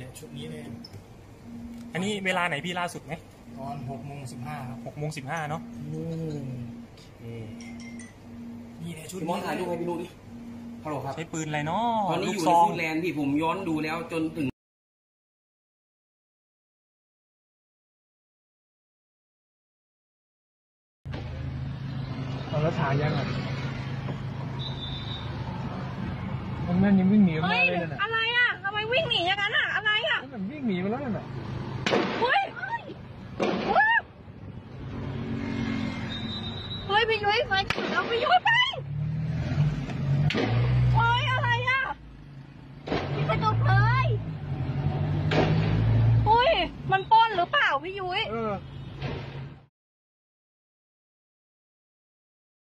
แหละชุดนี้เลยอันนี้เวลาไหนพี่ล่าสุดไหมตอนหกโมงสิบห้าครับหกโมงสิบห้าเนาะนี่แหละชุดพี่มอสถ่ายรูปให้พี่ดูดิฮัลโหลครับใช้ปืนอะไรเนาะตอนนี้ลูอกยู่ซในองฟูดแลนด์พี่ผมย้อนดูแล้วจนถึงเอาแล้วถ่ายยังอะมันนั่นยังวิ่งหนีออกเฮ้มายเลยน่ะอะไรอะทำไมวิ่งหนีอย่างนั้นอะอะ ไรอะมันวิ่งหนีไปแล้วน่ะเฮ้ยว้าวเฮ้ยพี่ยุ้ยไฟขัดเอาพี่ยุ้ยไปเฮ้ยอะไรอะพี่กระจกเลยเฮ้ยมันปล้นหรือเปล่าพี่ยุ้ย เออ